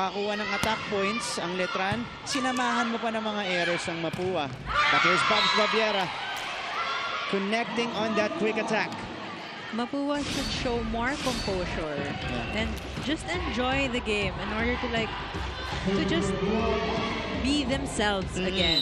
Nakakuha ng attack points ang Letran. Sinamahan mo pa ng mga errors ng Mapua. But here's Babs Baviera connecting on that quick attack. Mapua should show more composure Yeah. and just enjoy the game in order to like to just be themselves Mm. again.